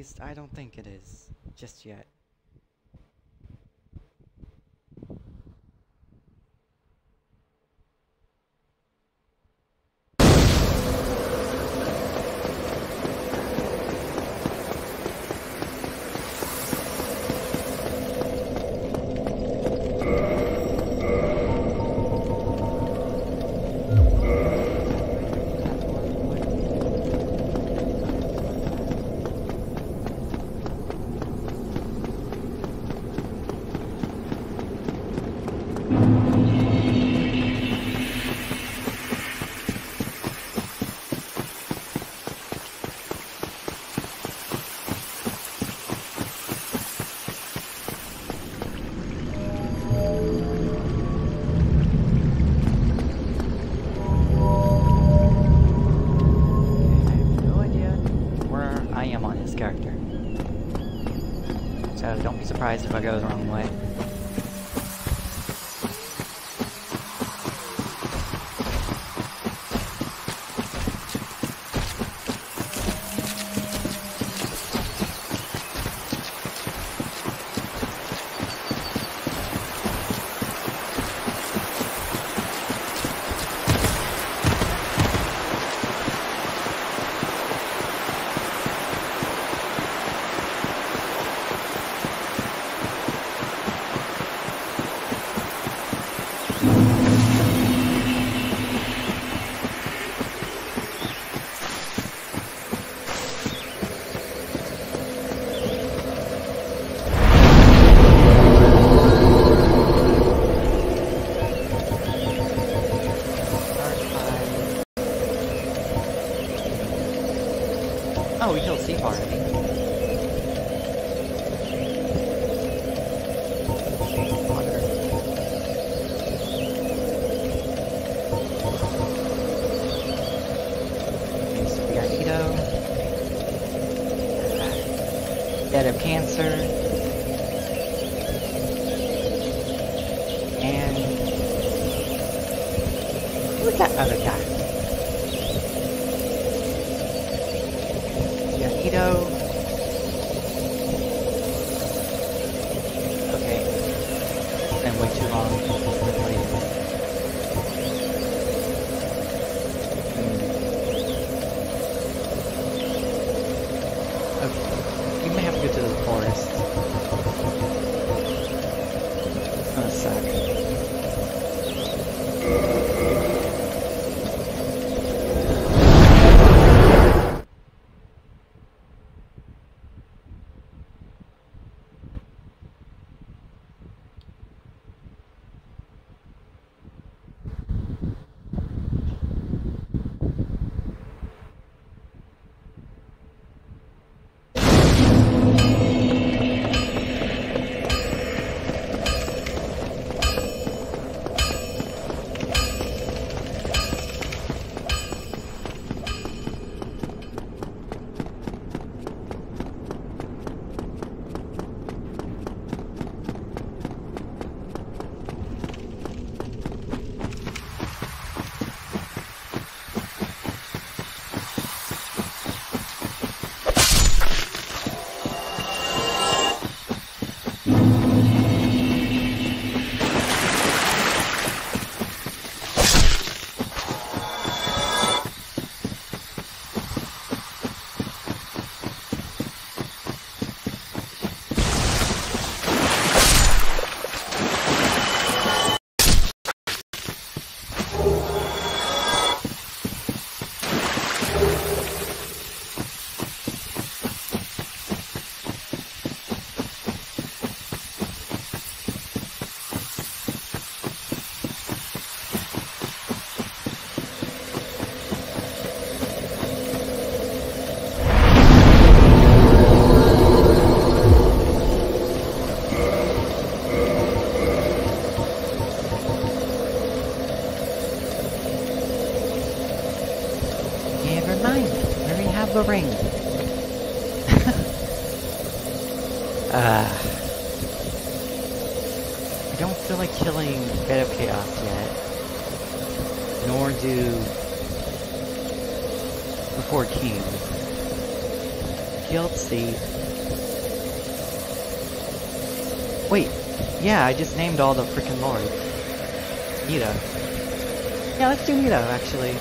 least I don't think it is. Just yet. and wait too long. a ring. uh, I don't feel like killing Bed of Chaos yet. Nor do... the Four Kings. Guilty. Wait, yeah, I just named all the freaking lords. Nito. Yeah, let's do Nito, actually.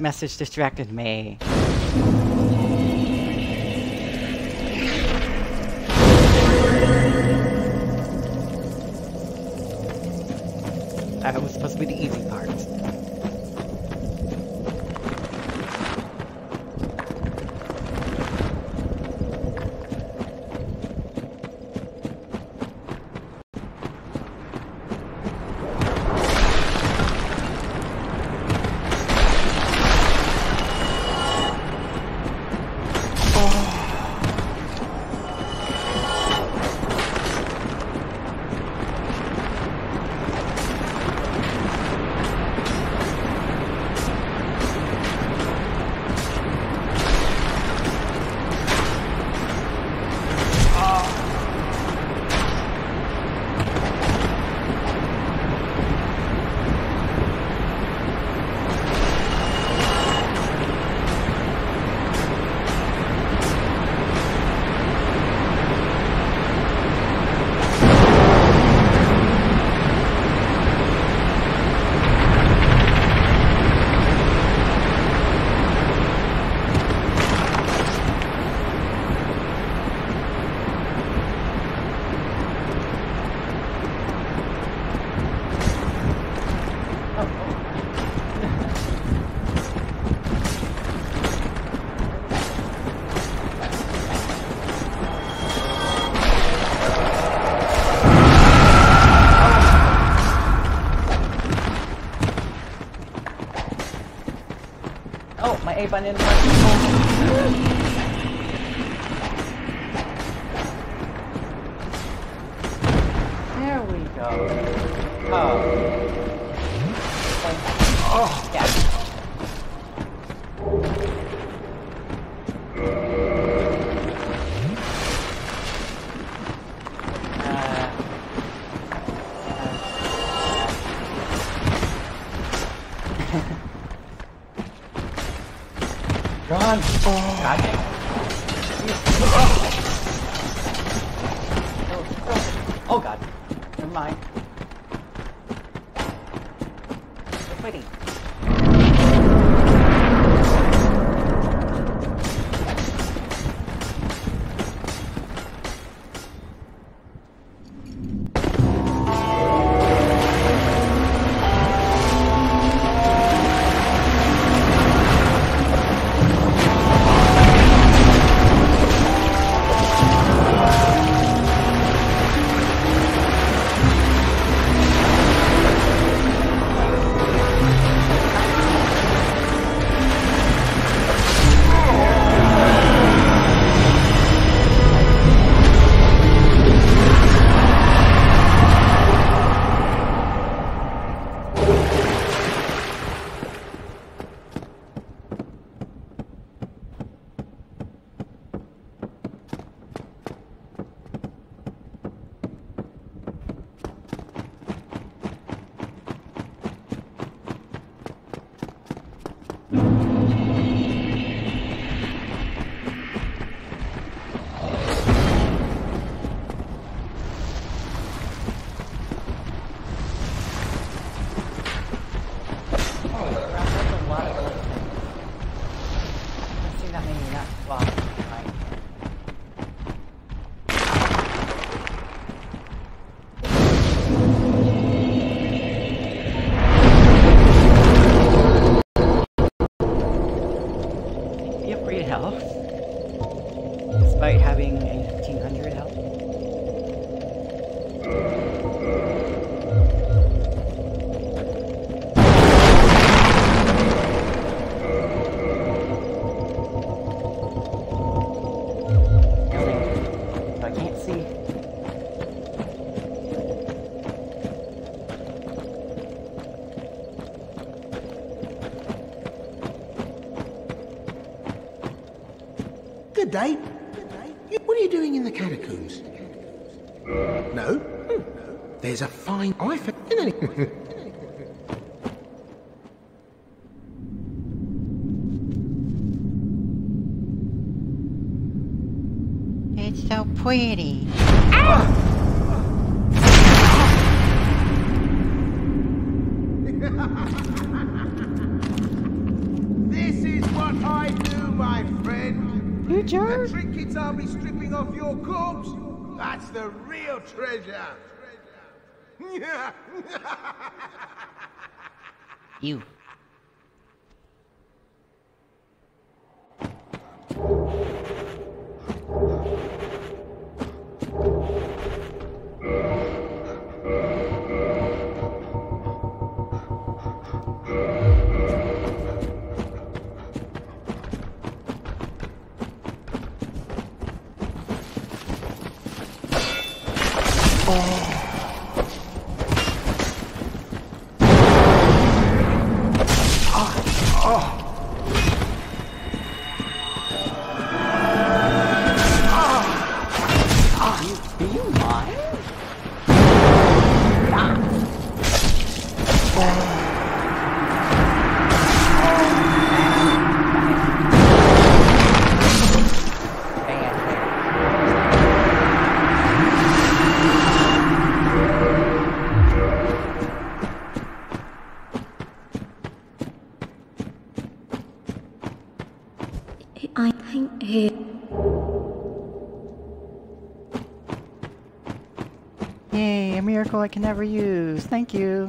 Message distracted me. That was supposed to be the Oh, my Just Good day. What are you doing in the catacombs? No? Hmm. There's a fine eye for... It's so pretty. treasure? Be stripping off your corpse, that's the real treasure. You. Yay, a miracle I can never use. Thank you.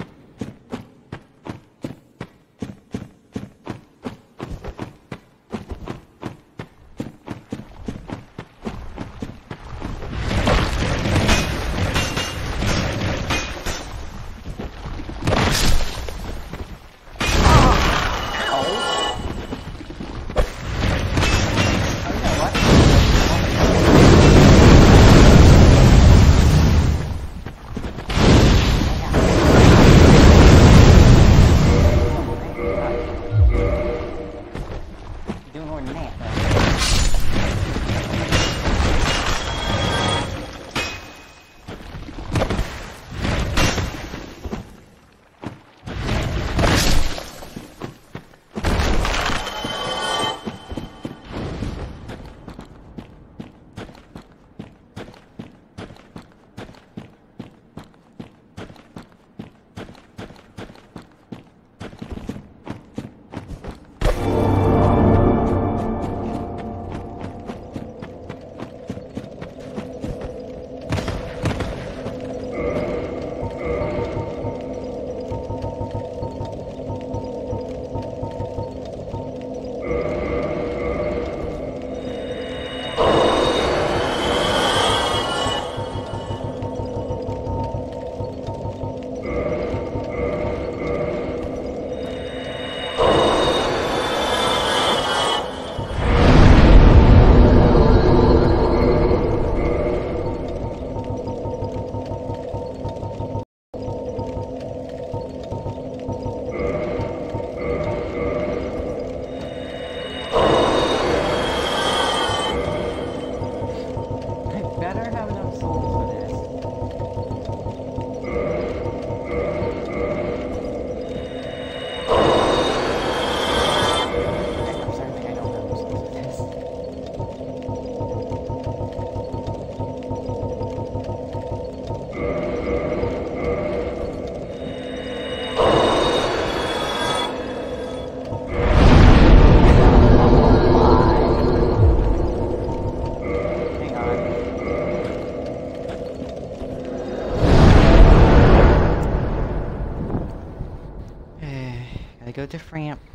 Go to.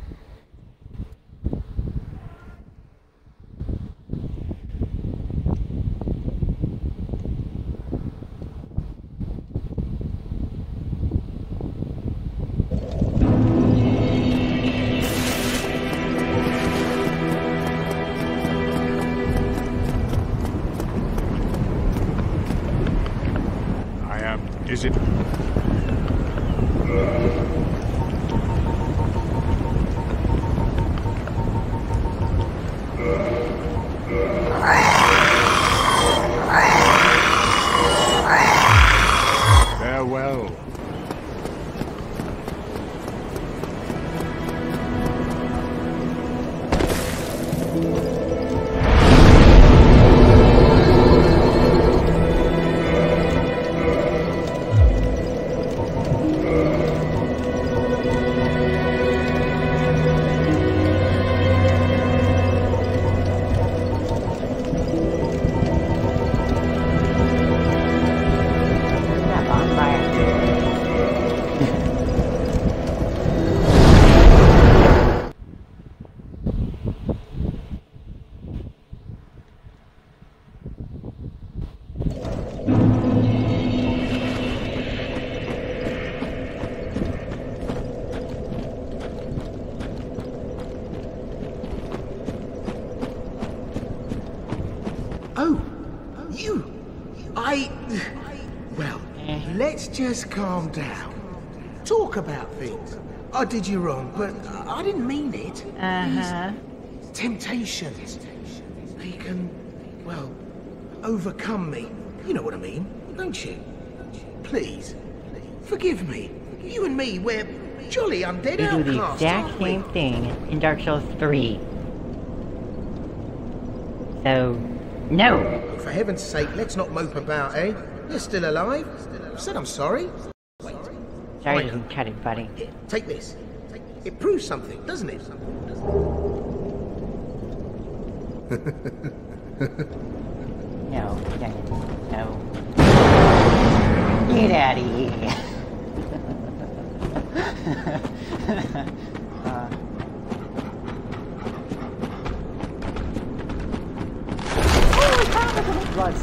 Just calm down. Talk about things. I did you wrong, but I didn't mean it. Uh-huh. Temptations. They can, well, overcome me. You know what I mean, don't you? Please, forgive me. You and me, we're jolly undead You do the exact aren't we? same thing in Dark Souls 3. So, no. For heaven's sake, let's not mope about, eh? You're still alive. I said I'm sorry. Wait. Sorry to cut it, buddy. Here, take this. It proves something, doesn't it? No, no, no. Get out of here. uh, crap, look at the blood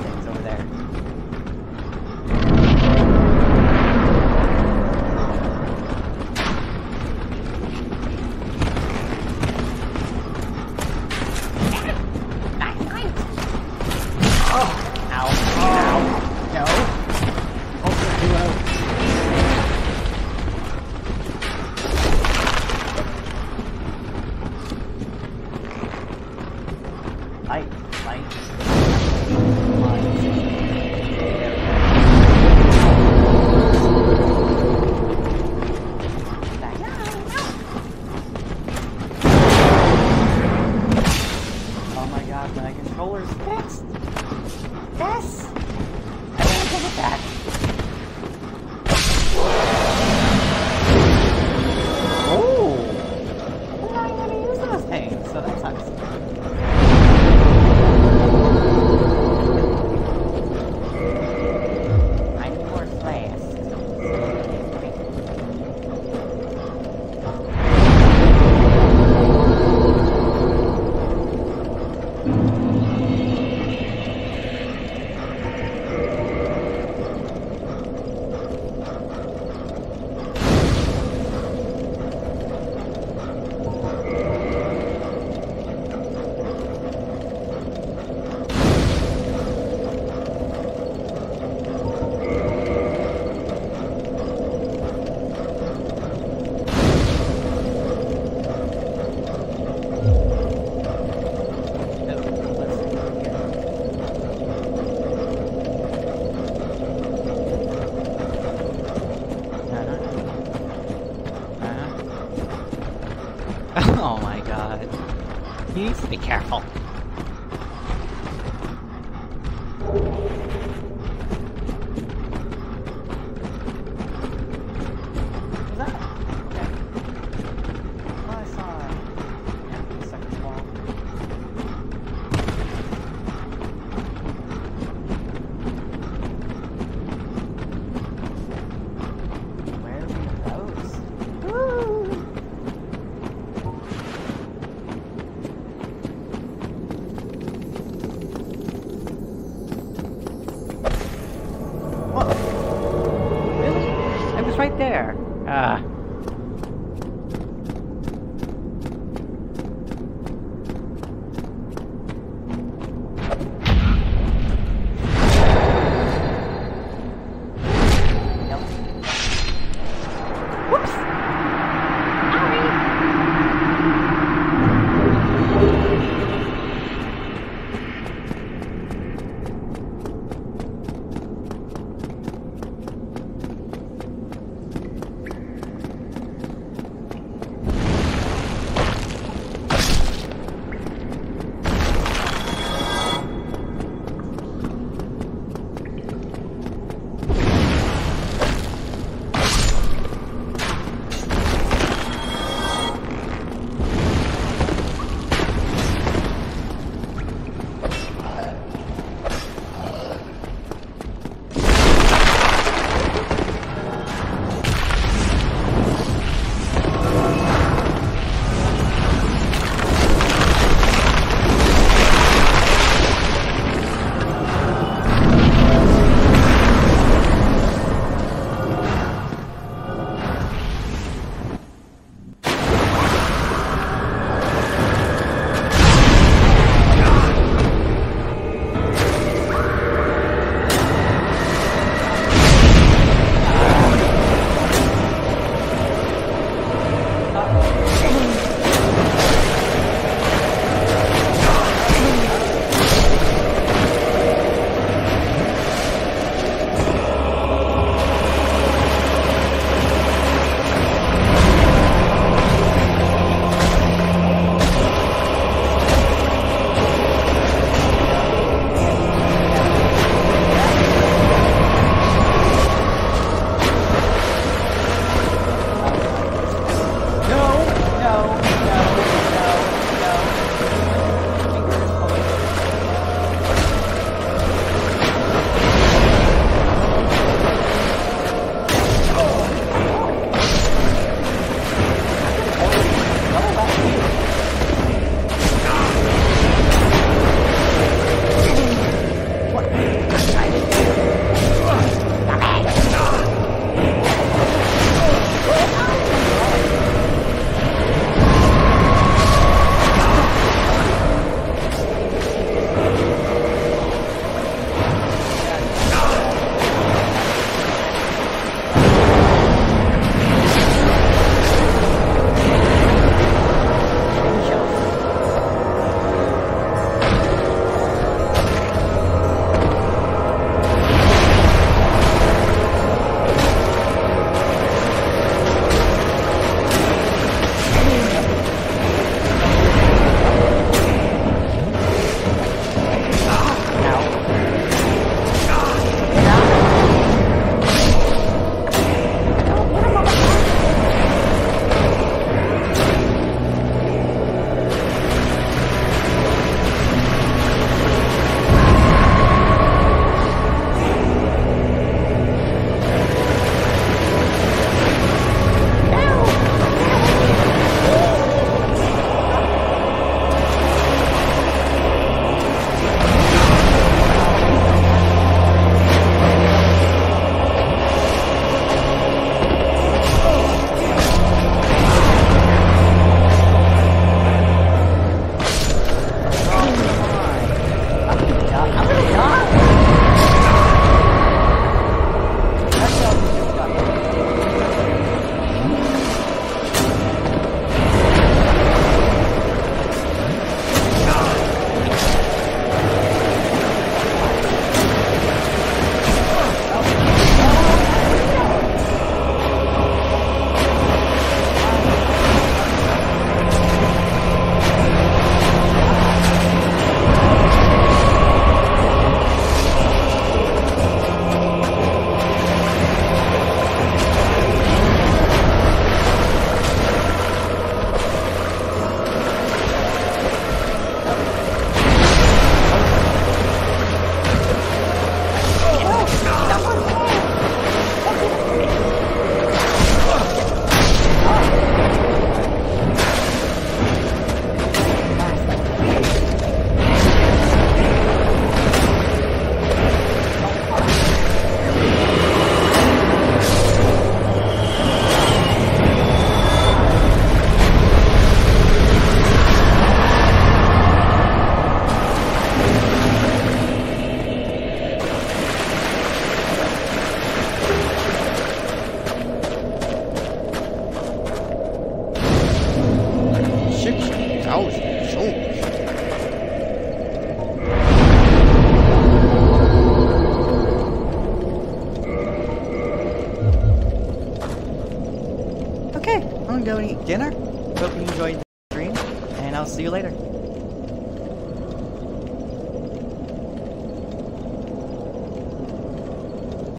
be careful. Ah.